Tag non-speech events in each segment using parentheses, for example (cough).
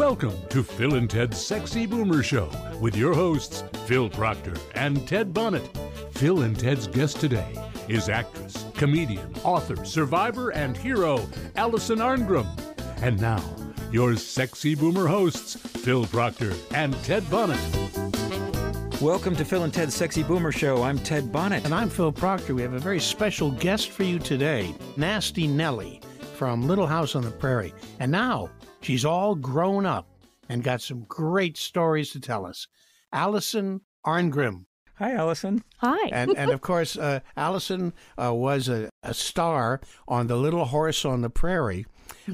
Welcome to Phil and Ted's Sexy Boomer Show with your hosts, Phil Proctor and Ted Bonnet. Phil and Ted's guest today is actress, comedian, author, survivor, and hero, Alison Arngrim. And now, your sexy boomer hosts, Phil Proctor and Ted Bonnet. Welcome to Phil and Ted's Sexy Boomer Show. I'm Ted Bonnet. And I'm Phil Proctor. We have a very special guest for you today, Nasty Nellie from Little House on the Prairie. And now she's all grown up and got some great stories to tell us. Alison Arngrim. Hi, Alison. Hi. And, (laughs) and of course, uh, Alison uh, was a, a star on The Little Horse on the Prairie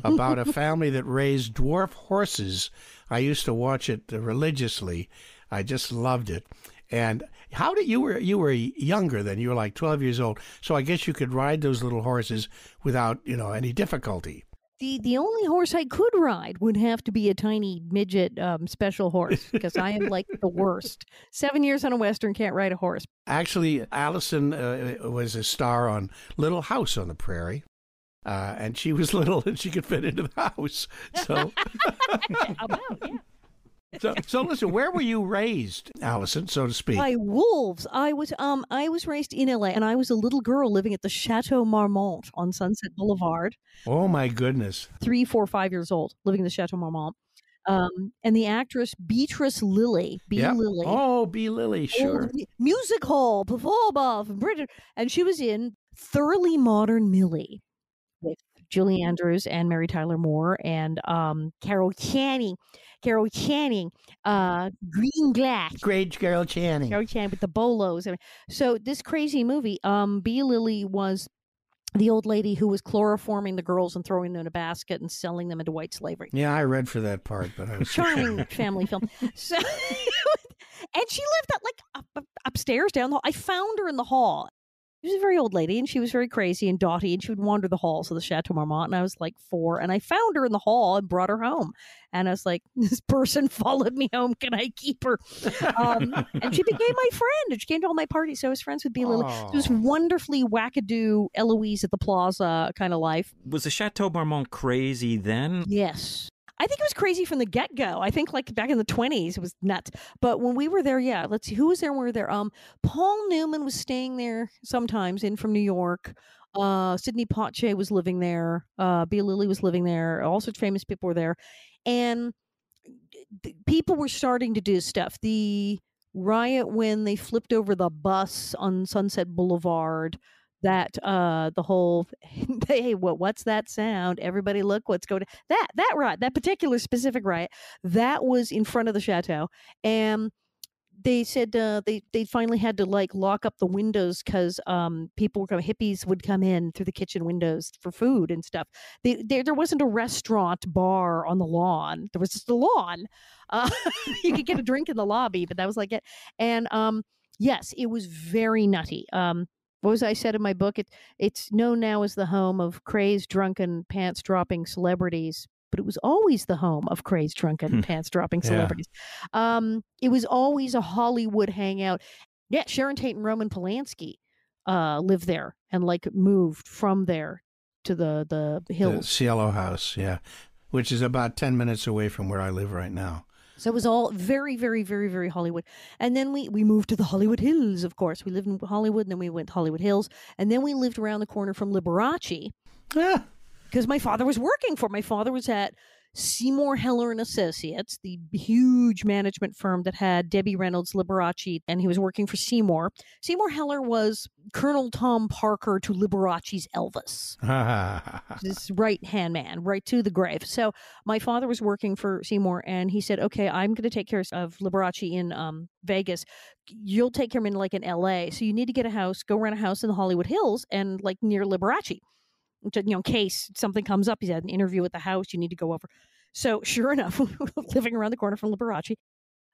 about a (laughs) family that raised dwarf horses. I used to watch it religiously. I just loved it. And how did you were you were younger then? You were like twelve years old, so I guess you could ride those little horses without you know any difficulty. The the only horse I could ride would have to be a tiny midget um, special horse (laughs) because I am like the worst. Seven years on a western, can't ride a horse. Actually, Alison uh, was a star on Little House on the Prairie. Uh, and she was (laughs) little and she could fit into the house. So, (laughs) About, yeah. So, so listen, where were you raised, Alison, so to speak? By wolves. I was um I was raised in LA and I was a little girl living at the Chateau Marmont on Sunset Boulevard. Oh my goodness! Three, four, five years old, living in the Chateau Marmont. Um, and the actress Beatrice Lillie, B. Yep. Lillie, Oh, Bea Lillie, sure. music hall performer from Britain, and she was in Thoroughly Modern Millie Julie Andrews and Mary Tyler Moore and um, Carol Channing, Carol Channing, uh, Green Glass. Great Carol Channing. Carol Channing with the bolos. So this crazy movie, um, Bea Lillie was the old lady who was chloroforming the girls and throwing them in a basket and selling them into white slavery Yeah, I read for that part, but I was charming family film. (laughs) So, (laughs) and she lived up like up- upstairs down the hall. I found her in the hall. She was a very old lady, and she was very crazy and dotty, and she would wander the halls of the Chateau Marmont. And I was like four, and I found her in the hall and brought her home. And I was like, (laughs) "This person (laughs) followed me home. Can I keep her?" Um, and she became my (laughs) friend, and she came to all my parties. So I was friends with Bea Lillie. It was wonderfully wackadoo Eloise at the Plaza kind of life. Was the Chateau Marmont crazy then? Yes. I think it was crazy from the get go. I think like back in the twenties, it was nuts. But when we were there, yeah, let's see who was there when we were there. Um, Paul Newman was staying there sometimes in from New York. Uh, Sidney Poitier was living there. Uh, Bea Lillie was living there. All sorts of famous people were there, and th- people were starting to do stuff. The riot when they flipped over the bus on Sunset Boulevard that uh the whole (laughs) hey what what's that sound everybody look what's going that that riot that particular specific riot that was in front of the chateau and they said uh, they they finally had to like lock up the windows because um, people were coming hippies would come in through the kitchen windows for food and stuff. They, there there wasn't a restaurant bar on the lawn. There was just a lawn. Uh, (laughs) you could get a drink in the lobby, but that was like it. And um, yes, it was very nutty. Um, what was I said in my book? It, it's known now as the home of crazed, drunken, pants dropping celebrities, but it was always the home of crazed, drunken, pants dropping Yeah. celebrities. Um, it was always a Hollywood hangout. Yeah, Sharon Tate and Roman Polanski uh, lived there and like moved from there to the the the hills. Cielo House, yeah, which is about ten minutes away from where I live right now. So it was all very, very, very, very Hollywood. And then we, we moved to the Hollywood Hills, of course. We lived in Hollywood, and then we went to Hollywood Hills. And then we lived around the corner from Liberace Ah, because my father was working for. My father was at Seymour Heller and Associates, the huge management firm that had Debbie Reynolds, Liberace, and he was working for Seymour. Seymour Heller was Colonel Tom Parker to Liberace's Elvis (laughs) his right hand man, right to the grave. So my father was working for Seymour, and he said, "Okay, I'm going to take care of Liberace in um, Vegas. You'll take care of him in like in L.A. So you need to get a house, go rent a house in the Hollywood Hills, and like near Liberace, you know, in case something comes up. He's had an interview at the house. You need to go over. So (laughs) sure enough, (laughs) living around the corner from Liberace.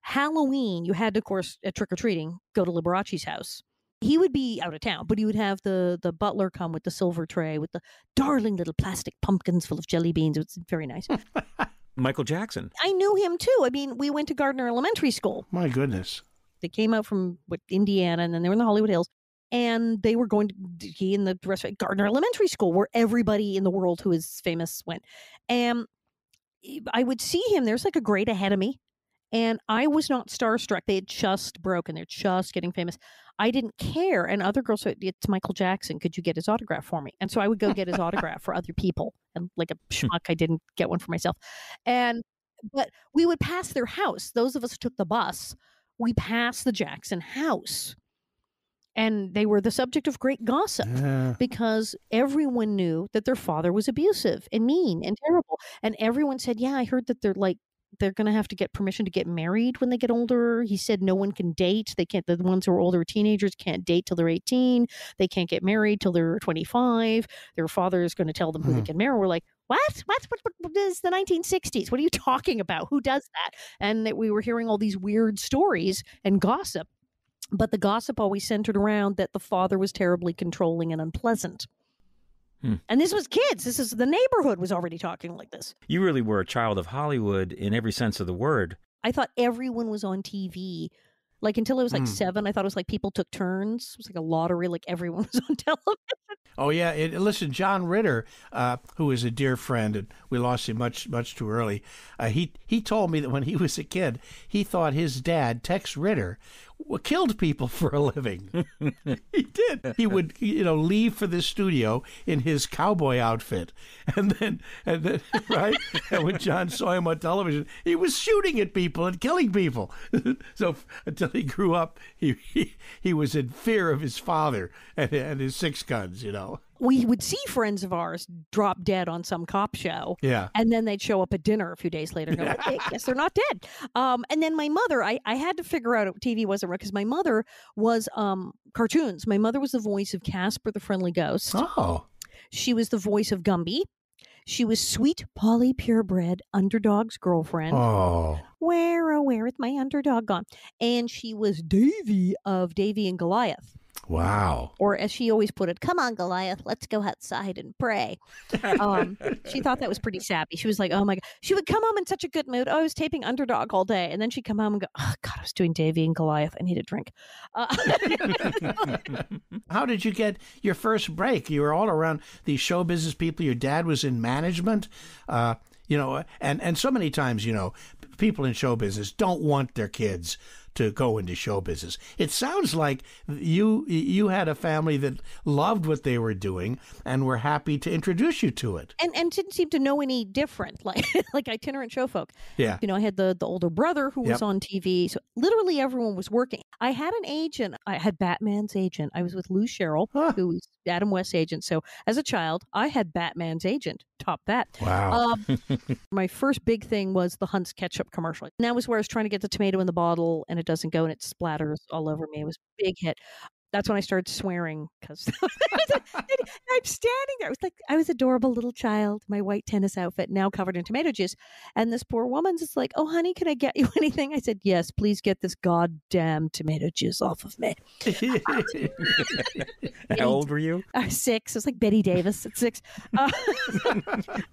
Halloween, you had to, of course, at trick or treating, go to Liberace's house he would be out of town, but he would have the the butler come with the silver tray with the darling little plastic pumpkins full of jelly beans. It's very nice. (laughs) Michael Jackson. I knew him too. I mean, we went to Gardner Elementary School. My goodness. They came out from what, Indiana, and then they were in the Hollywood Hills, and they were going to he and the rest of Gardner Elementary School, where everybody in the world who is famous went. And I would see him. There's like a grade ahead of me. And I was not starstruck. They had just broken. They're just getting famous. I didn't care. And other girls said, It's Michael Jackson. Could you get his autograph for me? And so I would go get his autograph for other people. And like a hmm. schmuck, I didn't get one for myself. And, but we would pass their house. Those of us who took the bus, we passed the Jackson house. And they were the subject of great gossip Yeah. because everyone knew that their father was abusive and mean and terrible. And everyone said, Yeah, I heard that they're like, they're going to have to get permission to get married when they get older. He said no one can date. They can't, the ones who are older teenagers can't date till they're 18. They can't get married till they're 25. Their father is going to tell them who they Hmm. can marry. We're like, what? What? What, what, what is the 1960s? What are you talking about? Who does that? And that we were hearing all these weird stories and gossip. But the gossip always centered around that the father was terribly controlling and unpleasant. Hmm. And this was kids. This is the neighborhood was already talking like this. You really were a child of Hollywood in every sense of the word. I thought everyone was on TV. Like until I was like Hmm. seven, I thought it was like people took turns. It was like a lottery. Like everyone (laughs) was on television. Oh yeah, it, listen, John Ritter, uh, who is a dear friend, and we lost him much much too early. Uh, he he told me that when he was a kid, he thought his dad, Tex Ritter, killed people (laughs) for a living. he did. He would you know leave for the studio in his cowboy outfit, (laughs) and then and then (laughs) right. and when John saw him on television, he was shooting at people and killing people. so until he grew up, he, he he was in fear of his father and, and his six guns. You know. We would see friends of ours drop dead on some cop show. Yeah. And then they'd show up at dinner a few days later and go, "Okay, guess they're not dead. Um, and then my mother, I, I had to figure out if TV wasn't real because my mother was um, cartoons. My mother was the voice of Casper the Friendly Ghost. Oh. She was the voice of Gumby. She was sweet Polly Purebred, Underdog's girlfriend. Oh. Where, oh, where is my underdog gone? And she was Davy of Davy and Goliath. Wow. Or as she always put it, come on, Goliath, let's go outside and pray. Um, she thought that was pretty sappy. She was like, oh my God. She would come home in such a good mood. Oh, I was taping Underdog all day. And then she'd come home and go, oh, God, I was doing Davy and Goliath. I need a drink. Uh, (laughs) How did you get your first break? You were all around these show business people. Your dad was in management. Uh, you know, and, and so many times, you know, people in show business don't want their kids to go into show business. It sounds like you you had a family that loved what they were doing and were happy to introduce you to it. and, and didn't seem to know any different, (laughs) like like itinerant show folk. Yeah. You know, I had the the older brother who was Yep. on TV. So literally everyone was working. I had an agent. I had Batman's agent. I was with Lou Sherrill, Huh. who was Adam West's agent. So as a child, I had Batman's agent. Top that. Wow. Um, (laughs) my first big thing was the Hunt's ketchup commercial. And that was where I was trying to get the tomato in the bottle and it doesn't go and it splatters all over me. It was a big hit. That's when I started swearing because (laughs) I'm standing there. I was like, I was adorable little child, my white tennis outfit, now covered in tomato juice. And this poor woman's just like, Oh, honey, can I get you (laughs) anything? I said, Yes, please get this goddamn tomato juice off of me. (laughs) How old were you? Was six. It was like Bette Davis at six. Uh,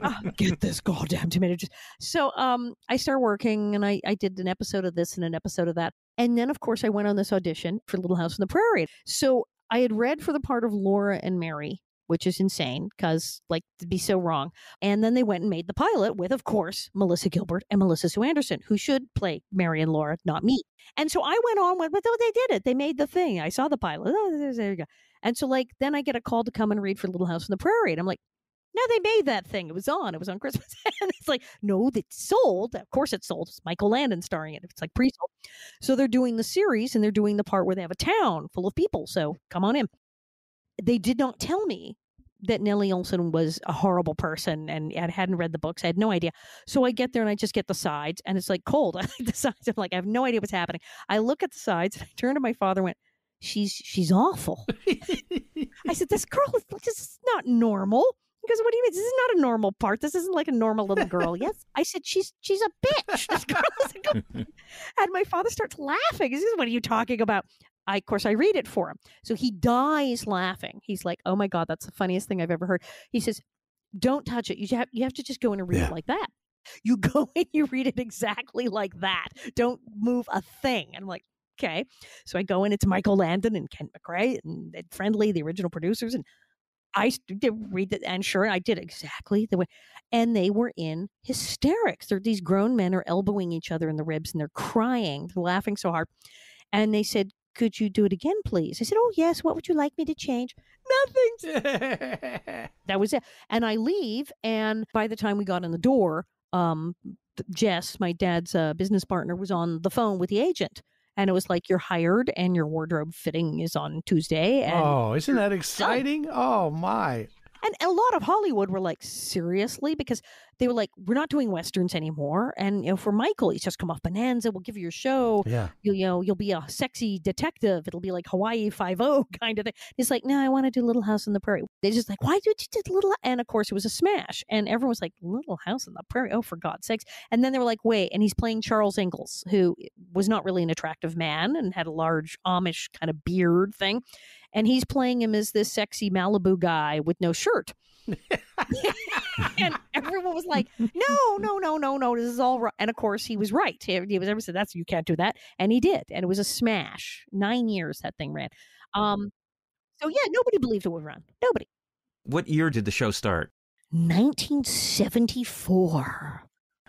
uh, get this goddamn tomato juice. So um, I started working and I, I did an episode of this and an episode of that. And then, of course, I went on this audition for Little House on the Prairie. So I had read for the part of Laura and Mary, which is insane because, like, to be so wrong. And then they went and made the pilot with, of course, Melissa Gilbert and Melissa Sue Anderson, who should play Mary and Laura, not me. And so I went on with, but they did it. They made the thing. I saw the pilot. Oh, there you go. And so, like, then I get a call to come and read for Little House on the Prairie. And I'm like, no, they made that thing. It was on. It was on Christmas. (laughs) and it's like, no, it's sold. Of course it's sold. It's Michael Landon starring it. It's like pre sold. So they're doing the series and they're doing the part where they have a town full of people. So come on in. They did not tell me that Nellie Oleson was a horrible person and I hadn't read the books. I had no idea. So I get there and I just get the sides and it's like cold. (laughs) I like the sides. I'm like, I have no idea what's happening. I look at the sides and I turn to my father and went, She's she's awful. (laughs) I said, This girl is this is not normal. He goes, What do you mean? This is not a normal part. This isn't like a normal little girl. (laughs) yes. I said, She's she's a bitch. This girl is oh. a (laughs) good-" And my father starts laughing. He says, What are you talking about? I, of course, I read it for him. So he dies laughing. He's like, "Oh my god, that's the funniest thing I've ever heard." He says, "Don't touch it. You have you have to just go in and read Yeah. it like that. You go (laughs) and you read it exactly like that. Don't move a thing." And I'm like, "Okay." So I go in. It's Michael Landon and Kent McCray and Ed Friendly, the original producers, and I did read that, and sure, I did exactly the way. And they were in hysterics. They're, these grown men are elbowing each other in the ribs, and they're crying, they're laughing so hard. And they said, "Could you do it again, please?" I said, "Oh yes. What would you like me to change?" Nothing. (laughs) That was it. And I leave, and by the time we got in the door, um, Jess, my dad's uh, business partner, was on the phone with the agent, and it was like, "You're hired, and your wardrobe fitting is on Tuesday." And oh, isn't that exciting? Oh my. And a lot of Hollywood were like, seriously, because they were like, we're not doing westerns anymore. And you know, for Michael, he's just come off Bonanza. We'll give you your show. Yeah. You, you know, you'll be a sexy detective. It'll be like Hawaii Five O (laughs) kind of thing. He's like, no, I want to do Little House on the Prairie. They're just like, why did you do Little? And of course, it was a smash. And everyone was like, Little House on the Prairie. Oh, for God's sakes! And then they were like, wait. And he's playing Charles Ingalls, who was not really an attractive man and had a large Amish kind of beard thing. And he's playing him as this sexy Malibu guy with no shirt. (laughs) and everyone was like, "No, no, no, no, no, this is all right." And of course, he was right. He, he was ever said, "That's you can't do that," and he did, and it was a smash. Nine years that thing ran. Um, so yeah, nobody believed it would run. Nobody. What year did the show start? 1974.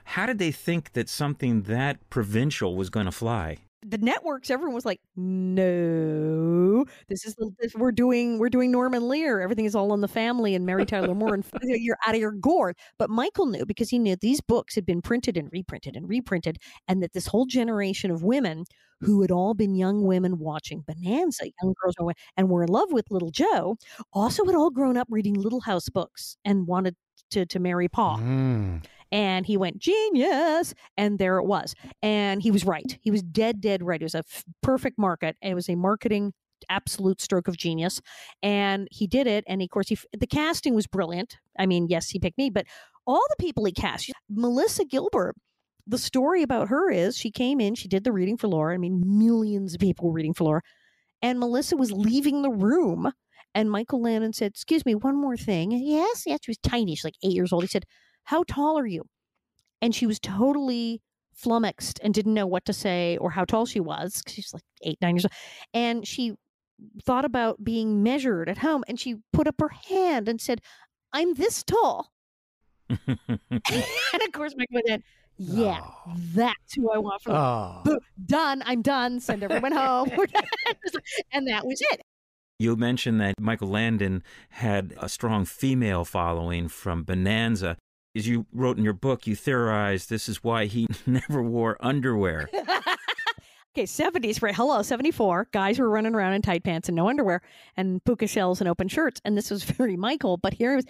How did they think that something that provincial was going to fly? The networks everyone was like no this is this, we're doing we're doing norman lear. Everything is all in the family and mary tyler moore and you're out of your gourd but michael knew because he knew these books had been printed and reprinted and reprinted and that this whole generation of women who had all been young women watching bonanza young girls and were in love with little joe also had all grown up reading little house books and wanted to, to marry paul. Mm. And he went genius! And there it was. And he was right. He was dead dead right. It was a f- perfect market. It was a marketing absolute stroke of genius. And he did it. And of course he the casting was brilliant. I mean yes he picked me but all the people he cast melissa gilbert the story about her is she came in she did the reading for laura. I mean millions of people were reading for laura. And melissa was leaving the room. And michael landon said excuse me one more thing. Yes yes. She was tiny. She's like eight years old. He said how tall are you and she was totally flummoxed and didn't know what to say or how tall she was she's like eight nine years old and she thought about being measured at home and she put up her hand and said i'm this tall (laughs) (laughs) and of course my michael went yeah Oh. that's who i want for Oh. Boo, done i'm done send everyone home (laughs) and that was it You mentioned that Michael Landon had a strong female following from Bonanza. As you wrote in your book, you theorized this is why he (laughs) never wore underwear. (laughs) Okay, 70s, right? Hello, 74. Guys were running around in tight pants and no underwear and puka shells and open shirts. And this was (laughs) very Michael, but here was,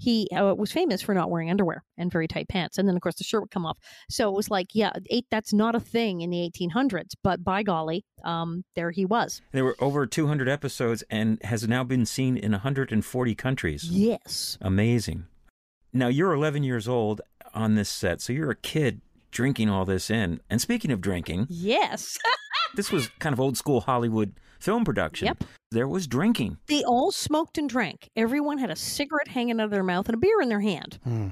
he uh, was famous for not wearing underwear and very tight pants. And then, of course, the shirt would come off. So it was like, yeah, eight, that's not a thing in the 1800s. But by golly, um, there he was. There were over 200 episodes and has now been seen in 140 countries. Yes. Amazing. Now, you're 11 years old on this set, so you're a kid drinking all this in. And speaking of drinking, Yes. (laughs) this was kind of old school Hollywood film production. Yep. There was drinking. they all smoked and drank. Everyone had a cigarette hanging out of their mouth and a beer in their hand. Hmm.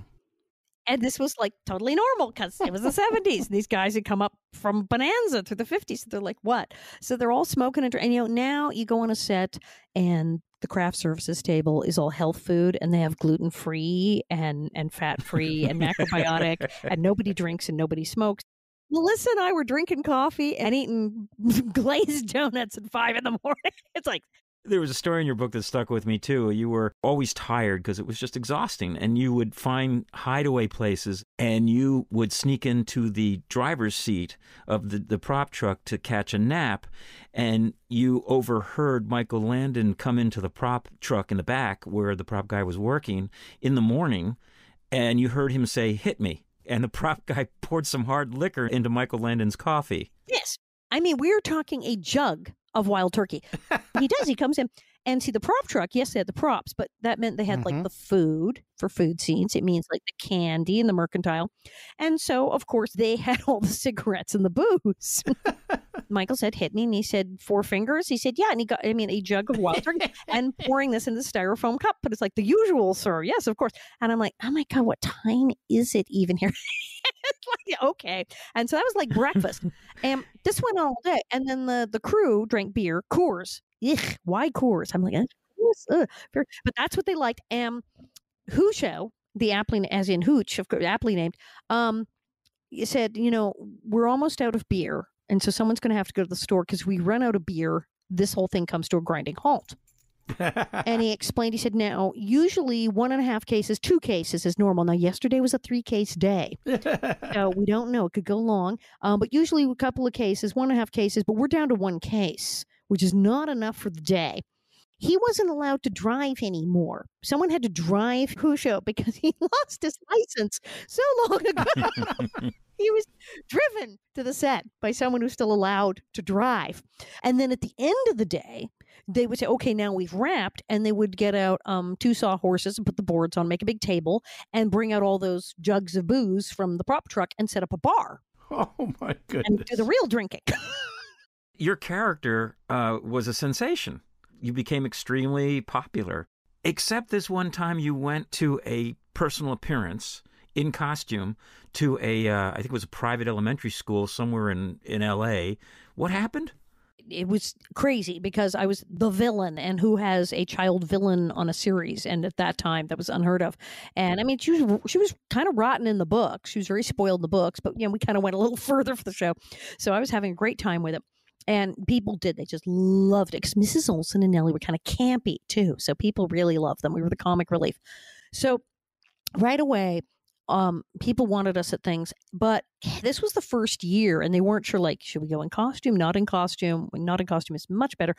And this was like totally normal because it was the 70s. These guys had come up from Bonanza through the 50s. They're like, what? So they're all smoking and, dr- and you know, now you go on a set and the craft services table is all health food and they have gluten free and, and fat free and (laughs) macrobiotic and nobody drinks and nobody smokes. Melissa and I were drinking coffee and eating (laughs) glazed donuts at five in the morning. (laughs) It's like, There was a story in your book that stuck with me too. You were always tired because it was just exhausting, and you would find hideaway places and you would sneak into the driver's seat of the, the prop truck to catch a nap. And you overheard Michael Landon come into the prop truck in the back where the prop guy was working in the morning, and you heard him say, Hit me. And the (laughs) prop guy poured some hard liquor into Michael Landon's coffee. Yes. I mean, we're talking a jug of wild turkey. he does. He comes in and see the prop truck. Yes, they had the props, but that meant they had like Mhm. the food for food scenes. It means like the candy and the mercantile. And so, of course, they (laughs) had all the cigarettes and the booze. (laughs) Michael said, hit me. And he said, four fingers. He said, yeah. And he got, I mean, a jug of wild turkey and pouring this in the styrofoam cup. But it's like the usual, sir. Yes, of course. And I'm like, oh my God, what time is it even here? (laughs) like, okay. And so that was like breakfast. and this went on all day. And then the, the crew drank beer, Coors. Ugh, why Coors? I'm like, "Eh, gross. Ugh, but that's what they liked. And Husho, the aptly as in Hooch, of course, aptly named, um, he said, you know, we're almost out of beer, and so someone's going to have to go to the store because we run out of beer. This whole thing comes to a grinding halt. and he explained, he said, now, usually one and a half cases, two cases is normal. Now, yesterday was a three case day. so (laughs) we don't know. It could go long. Um, but usually a couple of cases, one and a half cases, but we're down to one case, which is not enough for the day. He wasn't allowed to drive anymore. Someone had to drive Husho because (laughs) he lost his license so long ago. (laughs) he was driven to the set by someone who's still allowed to drive. And then at the end of the day, they would say, okay, now we've wrapped. And they would get out um, two sawhorses and put the boards on, make a big table, and bring out all those jugs of booze from the prop truck and set up a bar (laughs) oh my goodness. and do the real drinking. Your character uh, was a sensation. You became extremely popular. Except this one time you went to a personal appearance in costume to a, uh, I think it was a private elementary school somewhere in, in L.A. What happened? it was crazy because I was the villain, and who has a child villain on a series? And at that time, that was unheard of. And I mean, she was she was kind of rotten in the books. She was very spoiled in the books, but you know, we kind of went a little (laughs) further for the show. So I was having a great time with it. And people did; they just loved it because Mrs. Oleson and Nellie were kind of campy too. So people really loved them. We were the comic relief. So right away, um, people wanted us at things, but (sighs) this was the first year, and they weren't sure. Like, should we go in costume? Not in costume. Not in costume is much better.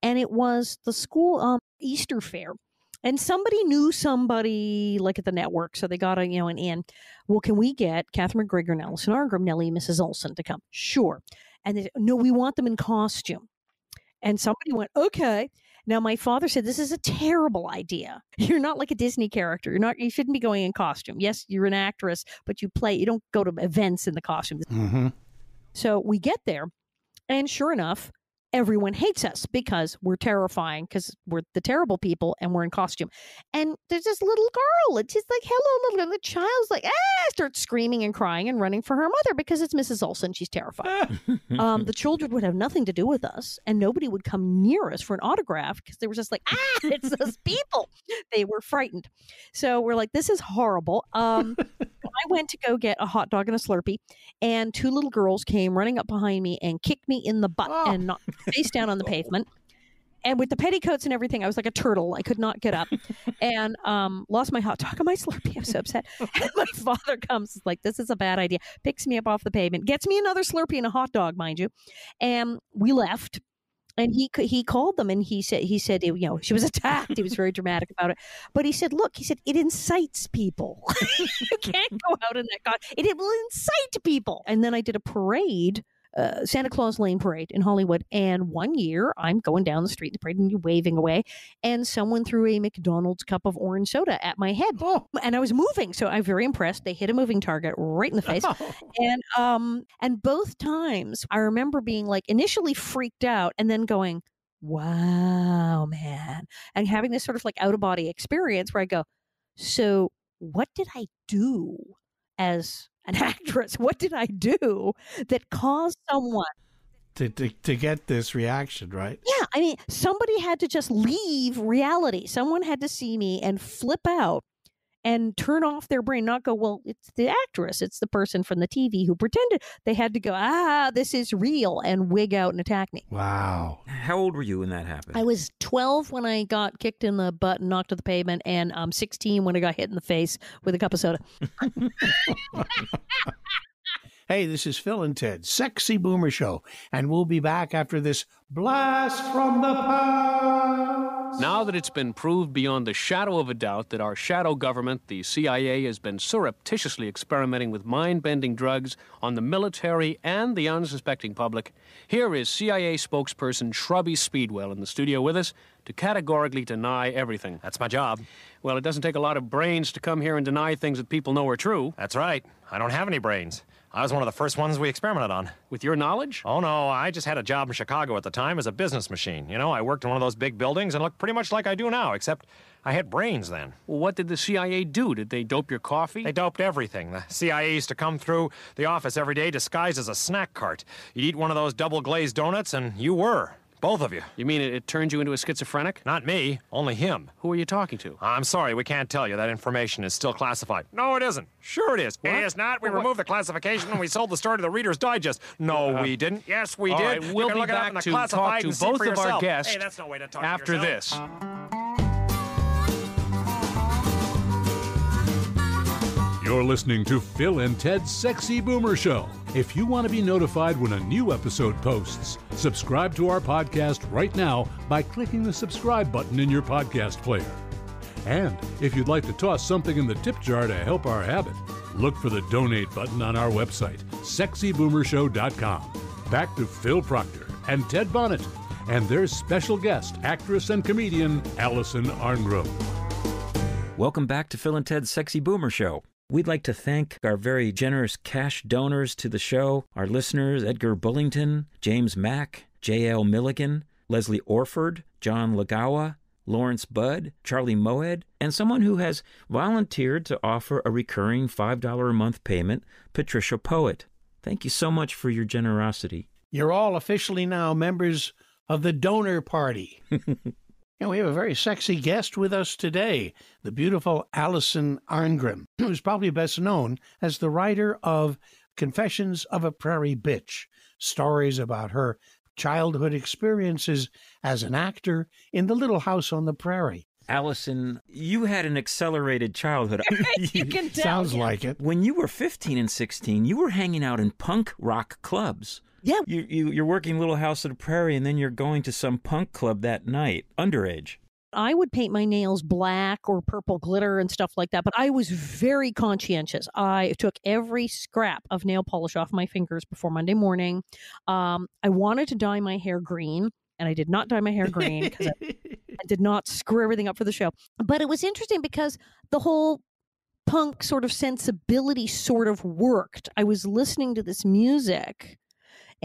And it was the school um, Easter fair, and somebody knew somebody like at the network, so they got a you know an in. Well, can we get Katherine MacGregor and Alison Arngrim, Nellie, and Mrs. Oleson to come? Sure. And they said, no, we want them in costume. And somebody went, okay. Now my father said this is a terrible idea. (laughs) You're not like a Disney character. You're not. You shouldn't be going in costume. Yes, you're an actress, but you play. You don't go to events in the costume. hmm So we get there, and sure enough, everyone hates us because we're terrifying because we're the terrible people and we're in costume. And there's this little girl, and she's like, "Hello, little." girl." The child's like, "Ah!" starts screaming and crying and running for her mother because it's Mrs. Oleson. She's terrified. (laughs) um, the children would have nothing to do with us, and nobody would come near us for an autograph because they were just like, "Ah, it's those (laughs) people." They were frightened. So we're like, "This is horrible." Um, I went to go get a hot dog and a Slurpee, and two little girls came running up behind me and kicked me in the butt Oh. and knocked me face down on the pavement. And with the petticoats and everything, I was like a turtle. I could not get up, and um, lost my hot dog and my Slurpee. I'm so upset. (laughs) And my father comes, like, "This is a bad idea." Picks me up off the pavement, gets me another Slurpee and a hot dog, mind you, and we left. And he he called them and he said he said you know she was (laughs) attacked. He was very dramatic about it, but he said, "Look," he said, "it incites people. (laughs) you can't go out in that god. It, it will incite people." And then I did a parade, uh, Santa Claus Lane parade in Hollywood. And one year, I'm going down the street in the parade and you're waving away, and someone threw a McDonald's cup of orange soda at my head, Oh. and I was moving, so I'm very impressed. They hit a moving target right in the face (laughs) and um and both times i remember being like initially freaked out and then going wow man and having this sort of like out of body experience where i go so what did i do as an (laughs) actress what did i do that caused someone to, to, to get this reaction, right? yeah i mean somebody had to just leave reality someone had to see me and flip out and turn off their brain, not go, well, it's the actress, it's the person from the TV who pretended. They had to go, ah, this is real, and wig out and attack me. Wow. How old were you when that happened? I was 12 when I got kicked in the butt and knocked to the pavement, and um, 16 when I got hit in the face with a cup of soda. (laughs) (laughs) Hey, this is Phil and Ted, Sexy Boomer Show, and we'll be back after this blast from the past. Now that it's been proved beyond the shadow of a doubt that our shadow government, the CIA, has been surreptitiously experimenting with mind bending drugs on the military and the unsuspecting public, here is CIA spokesperson Shrubby Speedwell in the studio with us to categorically deny everything. That's my job. Well, it doesn't take a lot of brains to come here and deny things that people know are true. That's right. I don't have any brains. I was one of the first ones we experimented on. With your knowledge? Oh no, I just had a job in Chicago at the time as a business machine. You know, I worked in one of those big buildings and looked pretty much like I do now, except I had brains then. Well, what did the CIA do? Did they dope your coffee? They doped everything. The CIA used to come through the office every day disguised as a snack cart. You'd eat one of those double glazed donuts, and you were. Both of you. You mean it, it turned you into a schizophrenic? Not me, only him. Who are you talking to? I'm sorry, we can't tell you. That information is still classified. No, it isn't. Sure it is. What? It is not. We removed the classification and we sold the story to the Reader's Digest. No, uh, we didn't. Yes, we did. right, we'll can be look it up back in the to classified talk to both of our guests Hey, that's no way to talk after yourself. this. You're listening to Phil and Ted's Sexy Boomer Show. If you want to be notified when a new episode posts, subscribe to our podcast right now by clicking the subscribe button in your podcast player. And if you'd like to toss something in the tip jar to help our habit, look for the donate button on our website, sexyboomershow.com. Back to Phil Proctor and Ted Bonnet and their special guest, actress and comedian Alison Arngrim. Welcome back to Phil and Ted's Sexy Boomer Show. We'd like to thank our very generous cash donors to the show, our listeners Edgar Bullington, James Mack, J.L. Milligan, Leslie Orford, John Lagawa, Lawrence Budd, Charlie Moed, and someone who has volunteered to offer a recurring $5 a month payment, Patricia Poet. Thank you so much for your generosity. You're all officially now members of the donor party. (laughs) and we have a very sexy guest with us today, the beautiful Alison Arngrim, (clears throat) who's probably best known as the writer of Confessions of a Prairie Bitch, stories about her childhood experiences as an actor in the Little House on the Prairie. Alison, you had an accelerated childhood. (laughs) (laughs) you can tell. Sounds like it. when you were 15 and 16, you were hanging out in punk rock clubs. Yeah. You, you, you're working Little House of the Prairie, and then you're going to some punk club that night, underage. I would paint my nails black or purple glitter and stuff like that, but I was very conscientious. I took every scrap of nail polish off my fingers before Monday morning. Um, I wanted to dye my hair green, and I did not dye my hair green because I, I (laughs) did not screw everything up for the show. But it was interesting because the whole punk sort of sensibility sort of worked. I was listening to this music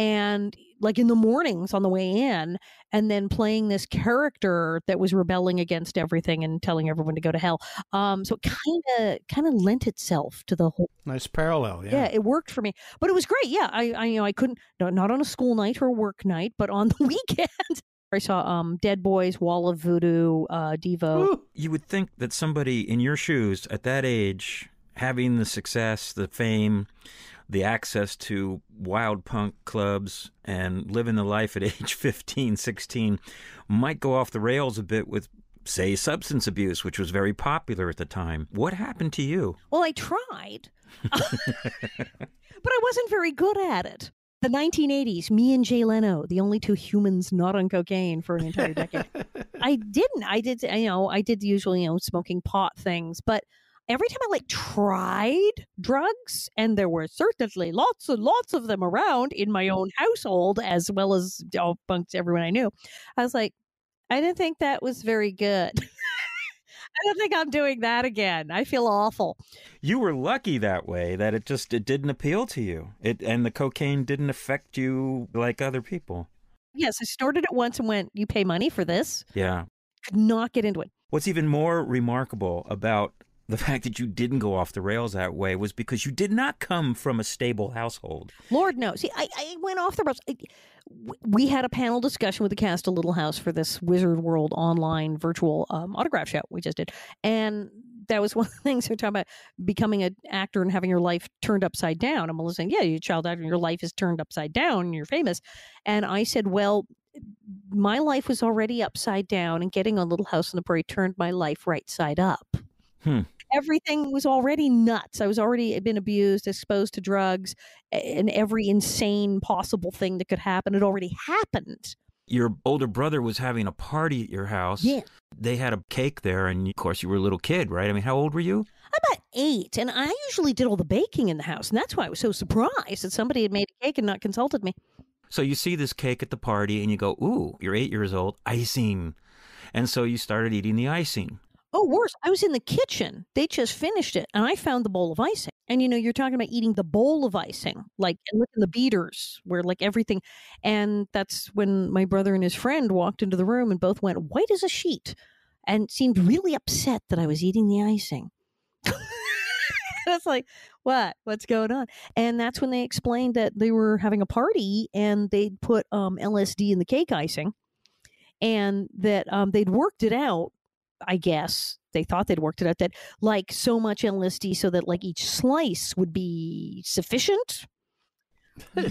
and like in the mornings on the way in and then playing this character that was rebelling against everything and telling everyone to go to hell um so it kind of kind of lent itself to the whole Nice parallel, yeah. yeah. it worked for me but it was great yeah i i you know i couldn't not, not on a school night or a work night but on (laughs) the weekend i saw um dead boys wall of voodoo uh devo Woo. You would think that somebody in your shoes at that age, having the success, the fame, the access to wild punk clubs, and living the life at (laughs) age 15, 16, might go off the rails a bit with, say, substance abuse, which was very popular at the time. What happened to you? Well, I tried, (laughs) but I wasn't very good at it. The 1980s, me and Jay Leno, the only two humans not on cocaine for an entire decade. (laughs) I didn't. I did, you know, I did the usual, you know, smoking pot things, but every time I like tried drugs, and there were certainly lots and lots of them around in my own household, as well as all everyone I knew, I was like, I didn't think that was very good. (laughs) I don't think I'm doing that again. I feel awful. You were lucky that way that it just it didn't appeal to you. It and the cocaine didn't affect you like other people. Yes, I snorted it once and went, You pay money for this? Yeah. Could not get into it. What's even more remarkable about the fact that you didn't go off the rails that way was because you did not come from a stable household. Lord knows. See, I, I went off the rails. I- We had a panel discussion with the cast of Little House for this Wizard World online virtual um, autograph show we just did. And that was (laughs) one of the things we are talking about becoming an actor and having your life turned upside down. And Melissa saying, Yeah, you're a child actor and your life is turned upside down and you're famous. And I said, Well, my life was already upside down, and getting on Little House on the Prairie turned my life right side up. Hmm. Everything was already nuts. I was already eh, been abused, exposed to drugs, and every insane possible thing that could happen had already happened. Your older brother was having a party at your house. Yeah. They had a cake there, and of course, you were a little kid, right? I mean, how old were you? About eight, and I usually did all the baking in the house, and that's why I was so surprised that somebody had made a cake and not consulted me. So you see this cake at the party, and you go, Ooh, you're eight years old, icing. And so you started eating the icing. Oh, worse, I was in the kitchen. They just finished it, and I found the bowl of icing. And you know, you're talking about eating the bowl of icing, like and licking the beaters, where like everything. And that's when my brother and his friend walked into the room and both went white as a sheet, and seemed really upset that I was eating the icing. (laughs) Was like, "What? What's going on?" And that's when they explained that they were having a party and they'd put um, LSD in the cake icing and that um, they'd worked it out. I guess they thought they'd worked it out that like so much LSD so that like each slice would be sufficient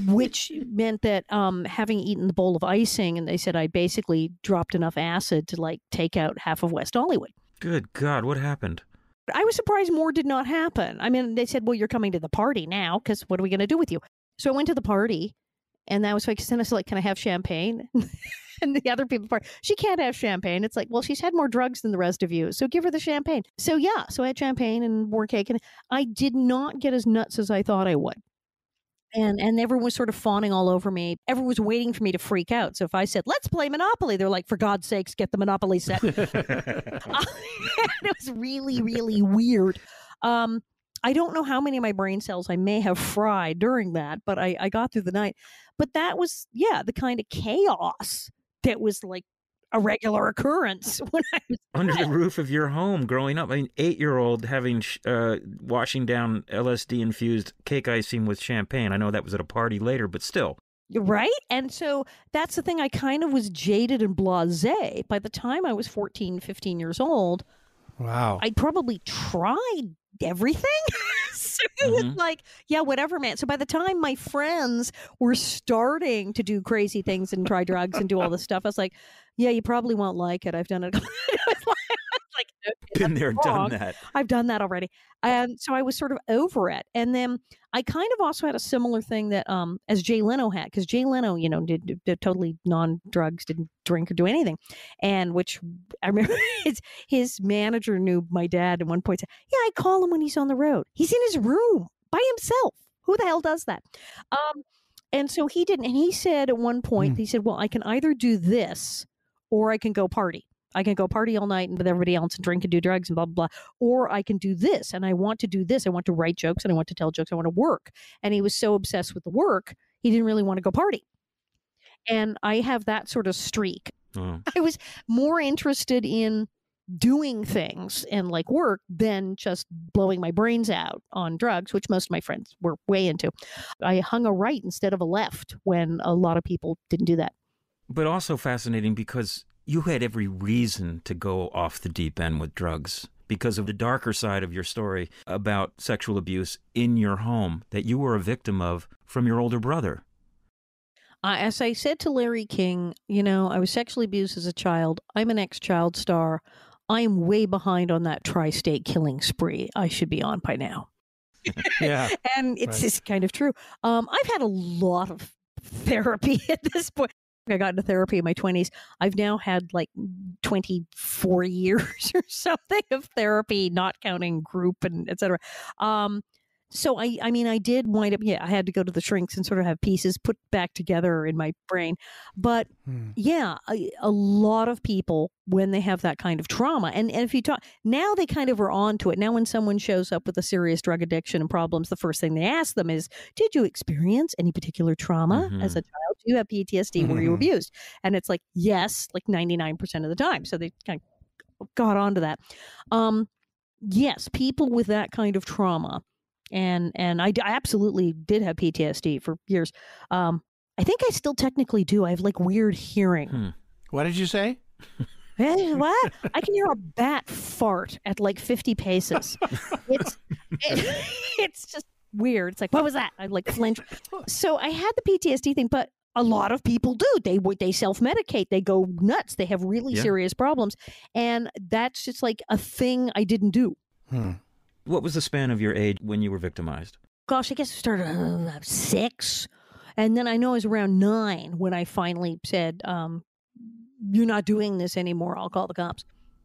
which (laughs) meant that um, having eaten the bowl of icing, and they said I basically dropped enough acid to like take out half of West Hollywood. Good God, what happened? I was surprised more did not happen. I mean, they said, "Well, you're coming to the party now, because what are we going to do with you?" So I went to the party, and that was like, I was like, "Can I have champagne?" (laughs) and the other people part, she can't have champagne. It's like, well, she's had more drugs than the rest of you, so give her the champagne. So yeah, so I had champagne and more cake, and I did not get as nuts as I thought I would and and everyone was sort of fawning all over me. Everyone was waiting for me to freak out. So if I said, "Let's play Monopoly," they're like, "For God's sakes, get the Monopoly set." (laughs) (laughs) it was really, really weird. Um, I don't know how many of my brain cells I may have fried during that, but I, I got through the night. But that was, yeah, the kind of chaos that was like a regular occurrence (laughs) when I was under the roof of your home growing up. I mean, eight year old having uh, washing down LSD infused cake icing with champagne. I know that was at a party later, but still. Right. And so that's the thing. I kind of was jaded and blase. By the time I was 14, 15 years old, wow. I probably tried everything. (laughs) so it was mm-hmm. like, yeah, whatever, man. So by the time my friends were starting to do crazy things and try drugs and do all this stuff, I was like, yeah, you probably won't like it. I've done it. (laughs) like, okay, been there, wrong. done that. I've done that already. And so I was sort of over it. And then I kind of also had a similar thing that, um, as Jay Leno had, because Jay Leno, you know, did, did, did totally non drugs, didn't drink or do anything. And which I remember (laughs) his, his manager knew my dad at one point said, Yeah, I call him when he's on the road. He's in his room by himself. Who the hell does that? Um, and so he didn't. And he said at one point, mm. he said, Well, I can either do this or I can go party. I can go party all night and with everybody else and drink and do drugs and blah, blah, blah. Or I can do this and I want to do this. I want to write jokes and I want to tell jokes. I want to work. And he was so obsessed with the work, he didn't really want to go party. And I have that sort of streak. Mm. I was more interested in doing things and like work than just blowing my brains out on drugs, which most of my friends were way into. I hung a right instead of a left when a lot of people didn't do that but also fascinating because you had every reason to go off the deep end with drugs because of the darker side of your story about sexual abuse in your home that you were a victim of from your older brother. Uh, as I said to Larry King, you know, I was sexually abused as a child. I'm an ex child star. I am way behind on that tri state killing spree I should be on by now. (laughs) yeah. and it's right. just kind of true. Um, I've had a lot of therapy (laughs) at this point. I got into therapy in my 20s. I've now had like 24 (laughs) years or something of therapy, not counting group and etc. Um, so I, I mean, I did wind up. Yeah, I had to go to the shrinks and sort of have pieces put back together in my brain. But hmm. yeah, a, a, lot of people when they have that kind of trauma, and, and if you talk now, they kind of are on to it. Now, when someone shows up with a serious drug addiction and problems, the first thing they ask them is, "Did you experience any particular trauma mm-hmm. as a child? Do you have PTSD? Mm-hmm. Were you abused?" And it's like, yes, like ninety nine percent of the time. So they kind of got onto that. Um, yes, people with that kind of trauma and and I, I absolutely did have PTSD for years. Um, I think I still technically do. I have like weird hearing. Hmm. What did you say? Eh, what? I can hear a bat fart at like 50 paces. It's it, (laughs) it's just weird. It's like, what was that? I like flinch. (laughs) So I had the PTSD thing, but a lot of people do. They they self medicate. They go nuts. They have really yeah. serious problems, and that's just like a thing I didn't do. Hmm. What was the span of your age when you were victimized? Gosh, I guess I started uh, six. And then I know it was around nine when I finally said, um, You're not doing this anymore. I'll call the cops.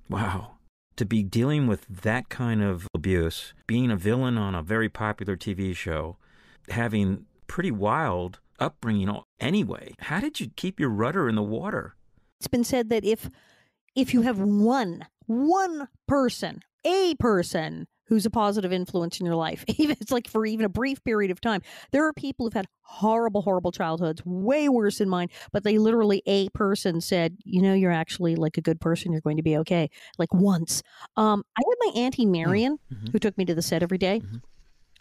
Wow. To be dealing with that kind of abuse, being a villain on a very popular TV show, having pretty wild upbringing all anyway, how did you keep your rudder in the water? It's been said that if if you have one one person, a person who's a positive influence in your life. (laughs) Even it's like for even a brief period of time. There are people who've had horrible, horrible childhoods, way worse than mine, but they literally a person said, you know, you're actually like a good person. You're going to be okay. Like once. Um, I had my auntie mm, Marion, mm-hmm. who took me to the set every day. Mm-hmm.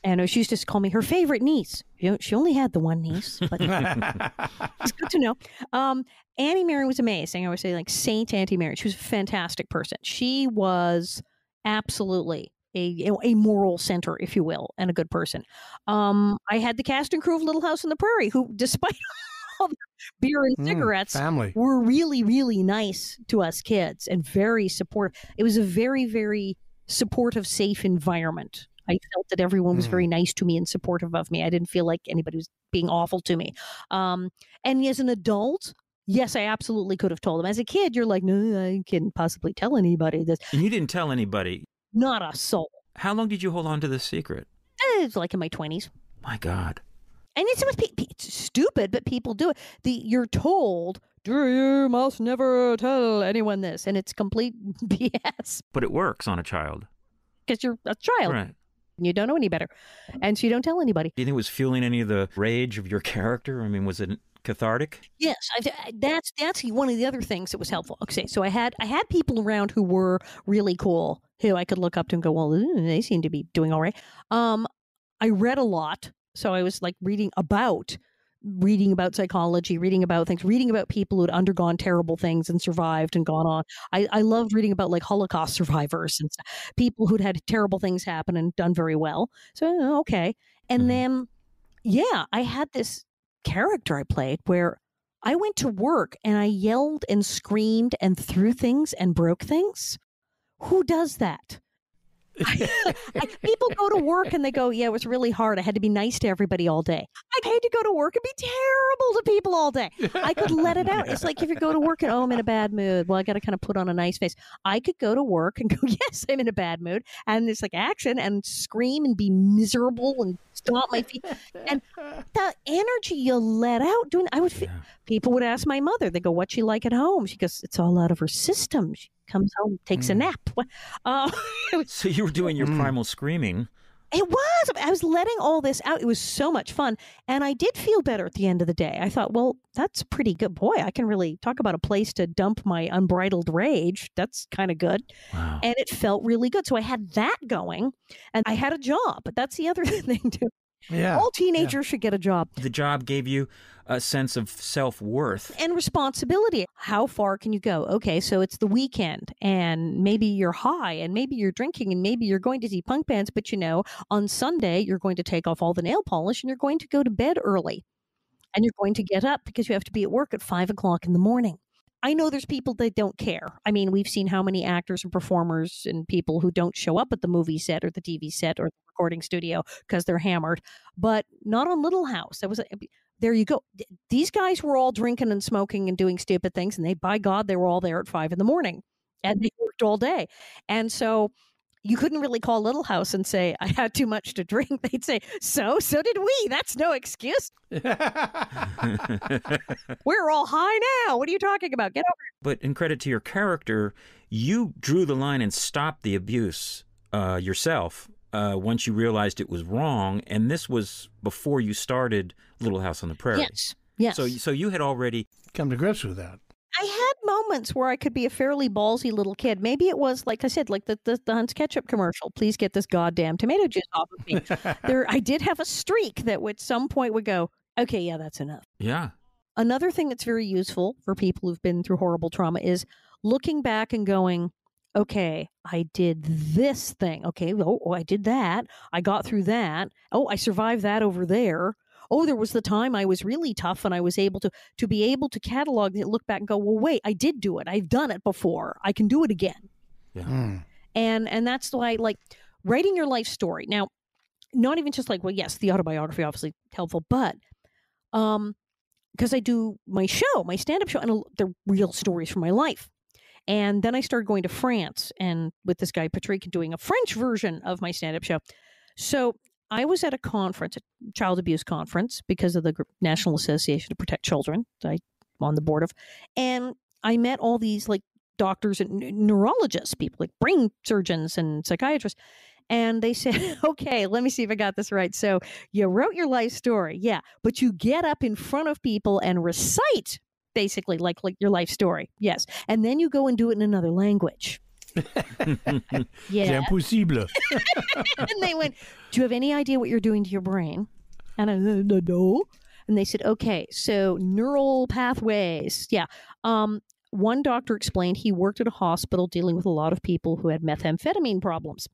And she used to call me her favorite niece. You know, she only had the one niece, but (laughs) it's good to know. Um, Annie Mary was amazing. I would say like Saint Auntie Mary. She was a fantastic person. She was absolutely a, a moral center, if you will, and a good person. Um, I had the cast and crew of Little House on the Prairie, who, despite (laughs) all the beer and Mm, cigarettes, family. were really, really nice to us kids and very supportive. It was a very, very supportive, safe environment. I felt that everyone was Mm. very nice to me and supportive of me. I didn't feel like anybody was being awful to me. Um, and as an adult, yes, I absolutely could have told them. As a kid, you're like, no, I can't possibly tell anybody this. And you didn't tell anybody. Not a soul. How long did you hold on to this secret? It was like in my 20s. My God. And it's, with pe- pe- it's stupid, but people do it. The you're told you must never tell anyone this, and it's complete (laughs) BS But it works on a child. because you're a child Right. And you don't know any better, and so you don't tell anybody. Do you think it was fueling any of the rage of your character? I mean, was it cathartic? Yes, I, that's that's one of the other things that was helpful. Okay, so I had I had people around who were really cool, who I could look up to and go, well, they seem to be doing all right. Um, I read a lot, so I was like reading about reading about psychology, reading about things, reading about people who had undergone terrible things and survived and gone on. I, I loved reading about like Holocaust (laughs) survivors and stuff, people who'd had terrible things happen and done very well. So uh, okay, and Mhm. then yeah, I had this character I played where I went to work and I yelled and screamed and threw things and broke things. Who does that? (laughs) I, people go to work and they go, Yeah, it was really hard. I had to be nice to everybody all day. I had to go to work and be terrible to people all day. I could let it out. It's like if you go to work and, oh, I'm in a bad mood. Well, I got to kind of put on a nice face. I could go to work and go, (laughs) Yes, I'm in a bad mood. And it's like action and scream and be miserable and stomp my feet. And the energy you let out doing, I would feel, Yeah. people would ask my mother, they go, What's she like at home? She goes, It's all out of her system. She comes home, takes a Mm. nap. (laughs) Uh, (laughs) So you were doing your Mm. primal screaming. It was. I was letting all this out. It was so much fun. And I did feel better at the end of the day. I thought, well, that's pretty good. Boy, I can really talk about a place to dump my unbridled rage. That's kind of good. Wow. And it felt really good. So I had that going and I had a job. But that's the other (laughs) thing, too. Yeah. All teenagers should get a job The job gave you a sense of self worth. and responsibility. How far can you go? Okay, so it's the weekend and maybe you're high and maybe you're drinking and maybe you're going to see punk bands, but you know, on Sunday you're going to take off all the nail polish and you're going to go to bed early and you're going to get up because you have to be at work at five o'clock in the morning. I know there's people that don't care. I mean, we've seen how many actors and performers and people who don't show up at the movie set or the TV set or the recording studio because they're hammered, but not on Little House. That was a, there you go. These guys were all drinking and smoking and doing stupid things, and they, by God, they were all there at five in the morning, and mm-hmm. they worked all day. And so, you couldn't really call Little House and say I had too much to drink. (laughs) They'd say, "So, so did we." That's no excuse. (laughs) (laughs) We're all high now. What are you talking about? Get over. it. but in credit to your character, you drew the line and stopped the abuse uh, yourself uh, once you realized it was wrong. And this was before you started Little House on the. Prairie. Yes, yes. So, so you had already. Come to grips with that. I had moments where I could be a fairly ballsy little kid. Maybe it was like I said, like the the, the Hunt's ketchup commercial. Please get this goddamn tomato juice off of me. (laughs) there, I did have a streak that at some point would go, okay, yeah, that's enough. Yeah. Another thing that's very useful for people who've been through horrible trauma is looking back and going, okay, I did this thing. Okay, oh, oh, I did that. I got through that. Oh, I survived that over there. Oh, there was the time I was really tough and I was able to to be able to catalog it, look back and go, well, wait, I did do it. I've done it before. I can do it again. Mm. And and that's why like writing your life story. Now, not even just like, well, yes, the autobiography obviously helpful, but um because I do my show, my stand-up show, and a- they're real stories from my life. And then I started going to France and with this guy Patrick doing a French version of my stand-up show. So I was at a conference, a child abuse conference, because of the National Association to Protect Children. that I'm on the board of, and I met all these like doctors and neurologists, people like brain surgeons and psychiatrists. And they (laughs) said, okay, let me see if I got this right. So you wrote your life story, yeah, but you get up in front of people and recite basically like like your life story, yes, and then you go and do it in another language. C'est (laughs) yeah. impossible. (laughs) and they went, Do you have any idea what you're doing to your brain? And I said, "No. And they said, Okay, so neural pathways. Yeah. Um, one doctor explained he worked at a hospital dealing with a lot of people who had methamphetamine problems.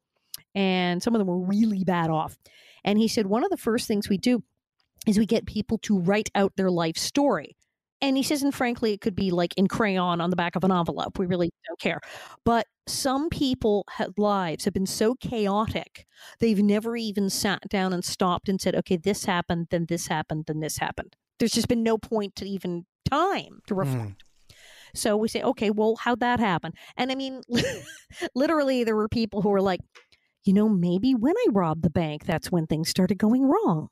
And some of them were really bad off. And he said, One of the first things we do is we get people to write out their life story. And he says, and frankly, it could be like in crayon on the back of an envelope. We really don't care. But some people have lives have been so chaotic, they've never even sat down and stopped and said, okay, this happened, then this happened, then this happened. There's just been no point to even time to hmm. reflect. So we say, okay, well, how'd that happen? And I mean, (laughs) literally, there were people who were like, you know, maybe when I robbed the bank, that's when things started going wrong.